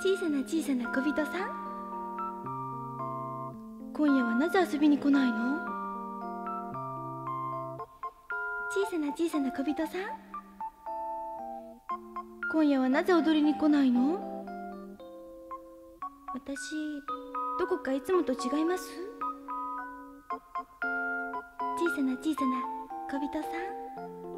小さな小さな小人さん？今夜はなぜ遊びに来ないの？小さな小さな小人さん？今夜はなぜ踊りに来ないの？私どこかいつもと違います？小さな小さな小人さん。